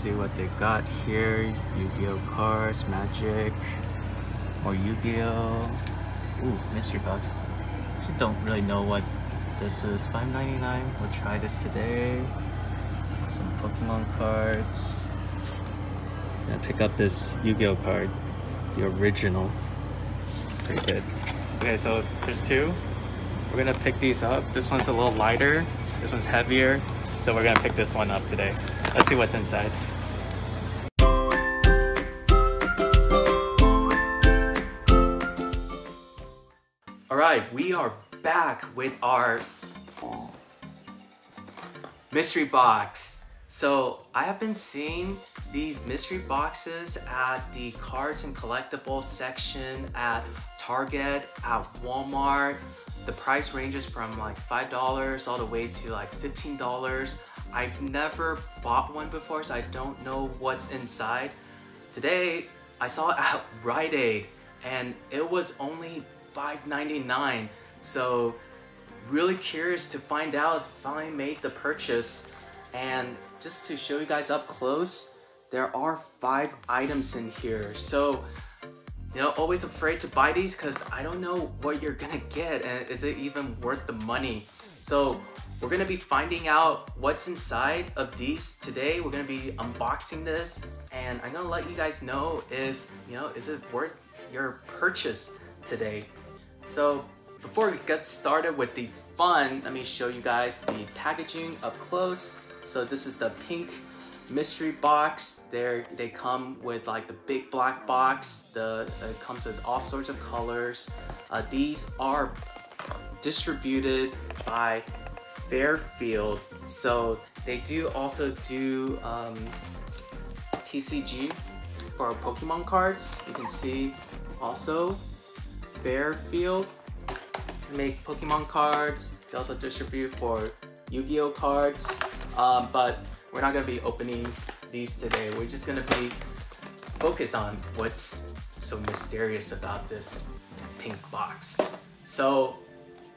see what they got here. Yu-Gi-Oh cards, Magic, more Yu-Gi-Oh. Ooh, mystery box. I don't really know what this is. $5.99. We'll try this today. Some Pokemon cards. Gonna pick up this Yu-Gi-Oh card, the original. It's pretty good. Okay, so there's two. We're gonna pick these up. This one's a little lighter. This one's heavier. So we're gonna pick this one up today. Let's see what's inside. Right, we are back with our mystery box. So I have been seeing these mystery boxes at the cards and collectibles section at Target, at Walmart. The price ranges from like $5 all the way to like $15. I've never bought one before, so I don't know what's inside. Today, I saw it at Rite Aid and it was only $5.99. So really curious to find out finally made the purchase. And just to show you guys up close, there are five items in here. So, you know, always afraid to buy these because I don't know what you're gonna get and is it even worth the money? So we're gonna be finding out what's inside of these today. We're gonna be unboxing this and I'm gonna let you guys know if, you know, is it worth your purchase today. So before we get started with the fun, let me show you guys the packaging up close. So this is the pink mystery box. There they come with like the big black box. The it comes with all sorts of colors. Uh, these are distributed by Fairfield. So they do also do um, TCG for Pokemon cards. You can see also Fairfield make Pokemon cards. They also distribute for Yu-Gi-Oh cards. Um, but we're not gonna be opening these today. We're just gonna be focused on what's so mysterious about this pink box. So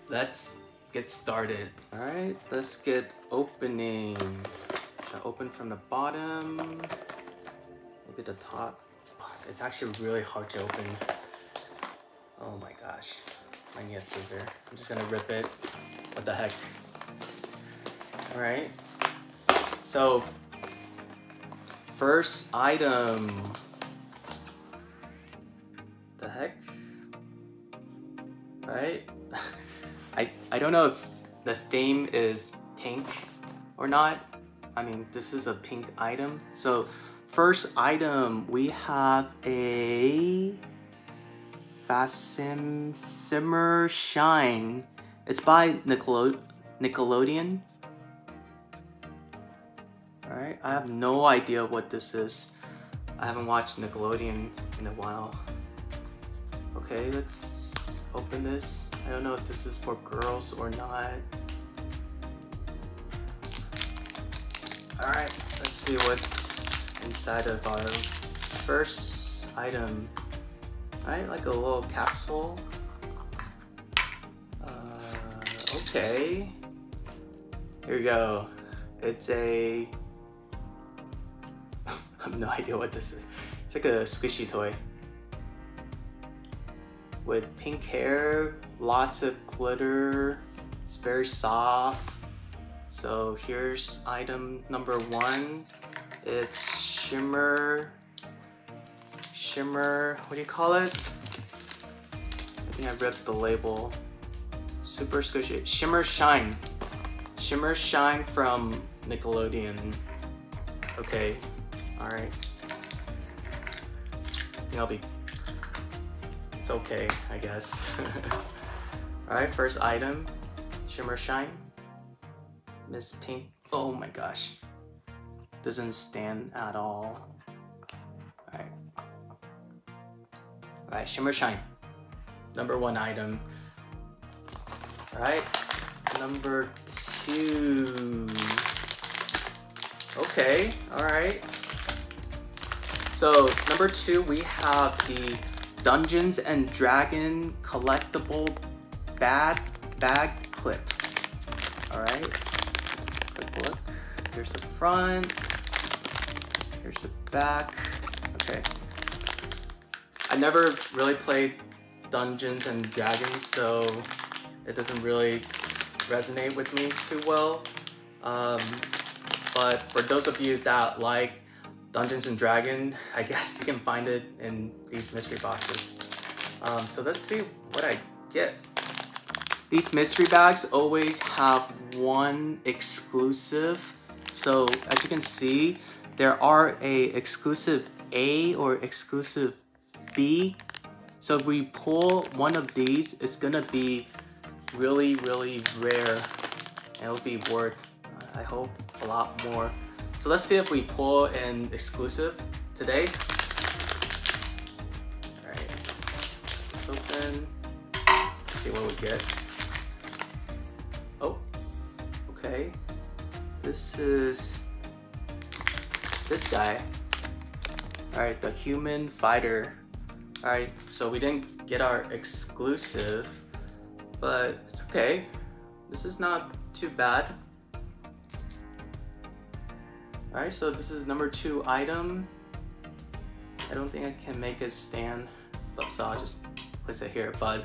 let's get started. All right, let's get opening. Should I open from the bottom? Maybe the top. It's actually really hard to open. I need a scissor. I'm just gonna rip it. What the heck? All right. So, first item. The heck? Right? I, I don't know if the theme is pink or not. I mean, this is a pink item. So, first item, we have a Fash'ems Shimmer Shine. It's by Nickelode Nickelodeon. Alright, I have no idea what this is. I haven't watched Nickelodeon in a while. Okay, let's open this. I don't know if this is for girls or not. Alright, let's see what's inside of our first item. Right, like a little capsule. Uh, okay. Here we go. It's a... I have no idea what this is. It's like a squishy toy. With pink hair, lots of glitter. It's very soft. So here's item number one. It's shimmer shimmer, what do you call it? I think I ripped the label. Super squishy. Shimmer Shine. Shimmer Shine from Nickelodeon. Okay, alright. I'll be... It's okay, I guess. alright, first item. Shimmer Shine. Miss Pink. Oh my gosh. Doesn't stand at all. Alright, Shimmer Shine. Number one item. Alright, number two. Okay, alright. So, number two, we have the Dungeons and Dragon collectible bag, bag clip. Alright, quick look. Here's the front. Here's the back. I never really played Dungeons and Dragons, so it doesn't really resonate with me too well. Um, but for those of you that like Dungeons and Dragon, I guess you can find it in these mystery boxes. Um, so let's see what I get. These mystery bags always have one exclusive. So as you can see, there are a exclusive A or exclusive B. So if we pull one of these, it's gonna be really, really rare. And it'll be worth, I hope, a lot more. So let's see if we pull an exclusive today. All right, let's open, let's see what we get. Oh, okay. This is this guy. All right, the human fighter. All right, so we didn't get our exclusive, but it's okay. This is not too bad. All right, so this is number two item. I don't think I can make it stand, so I'll just place it here. But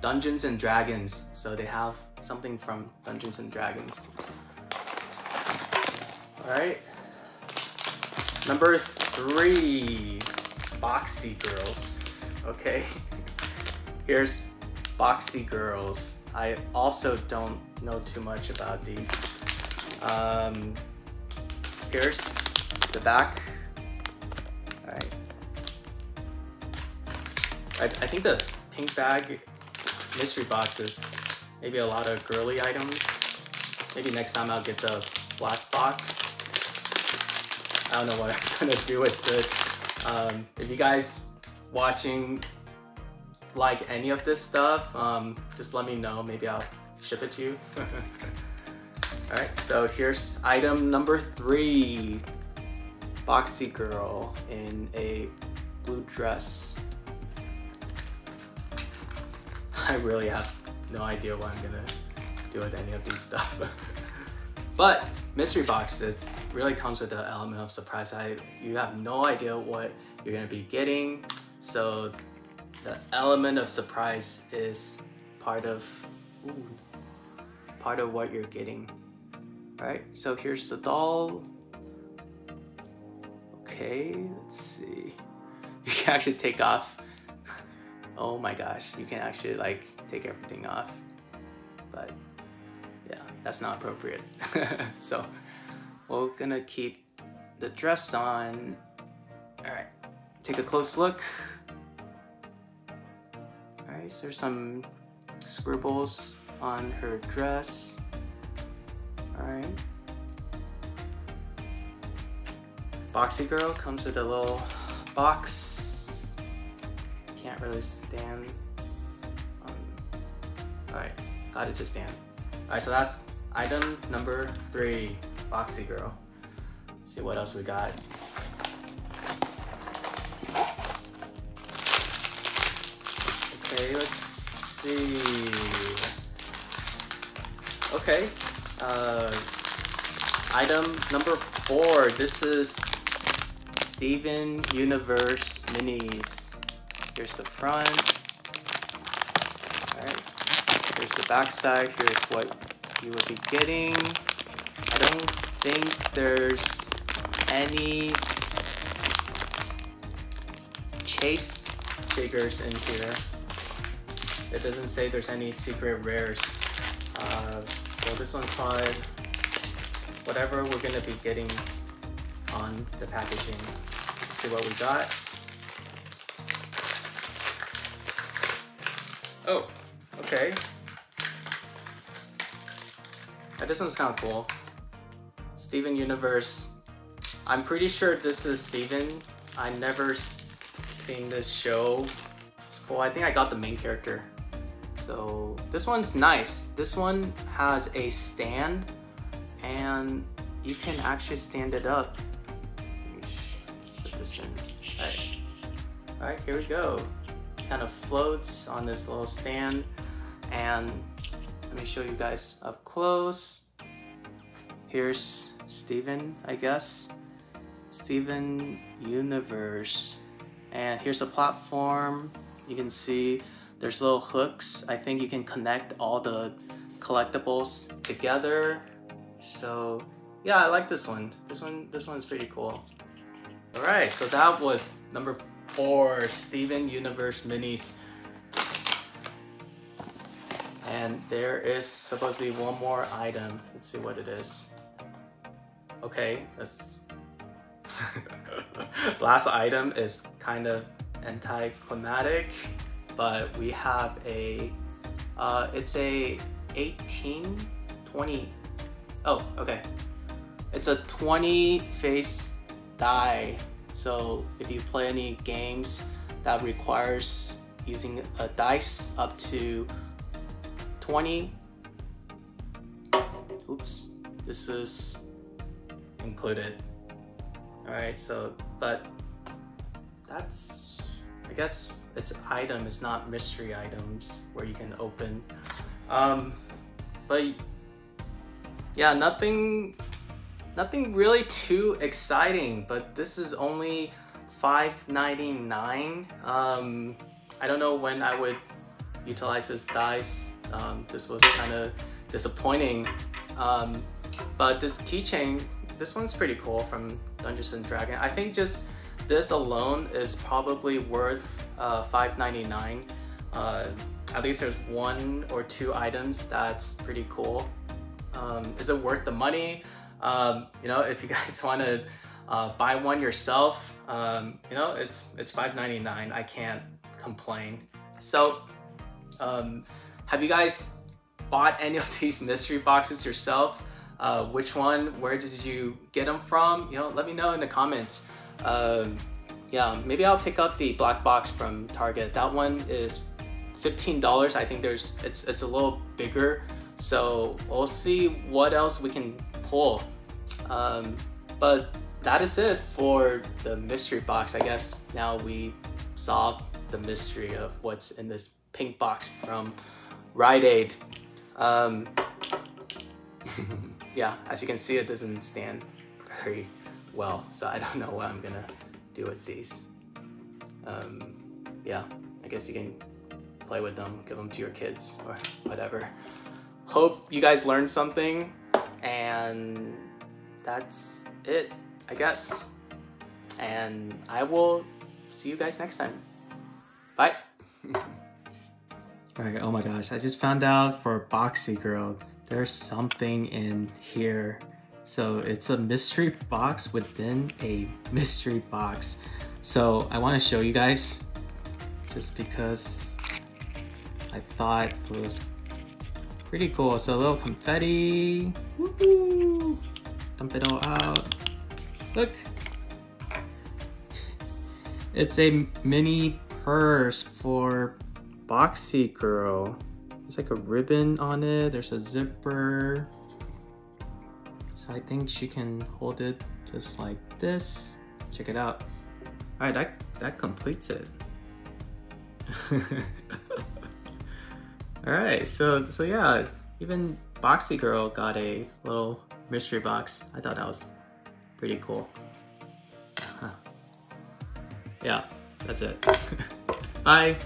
Dungeons and Dragons, so they have something from Dungeons and Dragons. All right, number three, Boxy Girls. Okay, here's Boxy Girls. I also don't know too much about these. Um, here's the back. All right. I, I think the pink bag mystery box is maybe a lot of girly items. Maybe next time I'll get the black box. I don't know what I'm gonna do with it. Um, if you guys watching like any of this stuff, um, just let me know. Maybe I'll ship it to you. All right, so here's item number three. Boxy girl in a blue dress. I really have no idea what I'm gonna do with any of these stuff. but mystery box, it really comes with the element of surprise. I You have no idea what you're gonna be getting. So the element of surprise is part of, ooh, part of what you're getting. Right? so here's the doll. Okay, let's see. You can actually take off. oh my gosh, you can actually like take everything off. But yeah, that's not appropriate. so we're gonna keep the dress on. All right, take a close look. All right, so there's some scribbles on her dress. Alright. Boxy Girl comes with a little box. Can't really stand. Um, Alright, got it to stand. Alright, so that's item number three, Boxy Girl. Let's see what else we got. Okay, let's see. Okay, uh, item number four. This is Steven Universe Minis. Here's the front. Alright. Here's the back side. Here's what you will be getting. I don't think there's any chase figures in here. It doesn't say there's any secret rares. Uh, so this one's probably whatever we're gonna be getting on the packaging. Let's see what we got. Oh, okay. Yeah, this one's kind of cool. Steven Universe. I'm pretty sure this is Steven. I never seen this show. It's cool. I think I got the main character. So this one's nice. This one has a stand and you can actually stand it up. Put this in. Alright. Alright, here we go. Kind of floats on this little stand and let me show you guys up close. Here's Steven, I guess. Steven Universe. And here's a platform. You can see there's little hooks. I think you can connect all the collectibles together. So yeah, I like this one. This one, this one's pretty cool. All right, so that was number four, Steven Universe Minis. And there is supposed to be one more item. Let's see what it is. Okay, that's... Last item is kind of anticlimactic, but we have a... Uh, it's a 18, 20... Oh, okay. It's a 20 face die. So if you play any games that requires using a dice up to 20, oops, this is included. All right, so, but that's, I guess it's item, it's not mystery items where you can open. Um, but yeah, nothing Nothing really too exciting, but this is only $5.99. Um, I don't know when I would utilize this dice. Um, this was kind of disappointing. Um, but this keychain, this one's pretty cool from Dungeons and Dragons. I think just this alone is probably worth uh, $5.99. Uh, at least there's one or two items that's pretty cool. Um, is it worth the money? Um, you know, if you guys want to uh, buy one yourself, um, you know, it's it's $5.99. I can't complain. So, um, have you guys bought any of these mystery boxes yourself? Uh, which one? Where did you get them from? You know, let me know in the comments. Um, yeah, maybe I'll pick up the black box from Target. That one is $15. I think there's it's it's a little bigger. So we'll see what else we can pull. Um, but that is it for the mystery box. I guess now we solved the mystery of what's in this pink box from Rite Aid. Um, yeah, as you can see, it doesn't stand very well, so I don't know what I'm gonna do with these. Um, yeah, I guess you can play with them, give them to your kids or whatever. Hope you guys learned something and that's it, I guess. And I will see you guys next time. Bye. Oh my gosh, I just found out for Boxy Girl, there's something in here. So it's a mystery box within a mystery box. So I want to show you guys just because I thought it was pretty cool. So a little confetti. Dump it all out. Look. It's a mini purse for Boxy Girl. There's like a ribbon on it. There's a zipper. So I think she can hold it just like this. Check it out. All right, that, that completes it. All right, so so yeah, even Boxy Girl got a little mystery box. I thought that was pretty cool. Huh. Yeah, that's it. Bye.